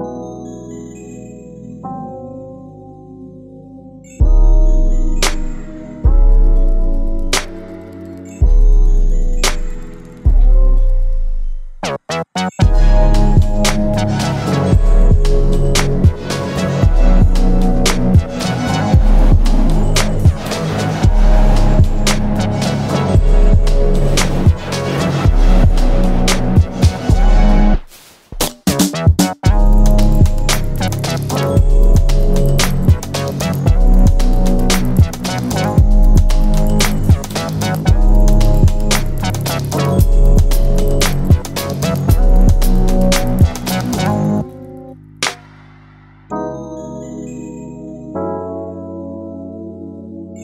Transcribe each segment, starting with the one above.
Música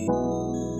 Amém.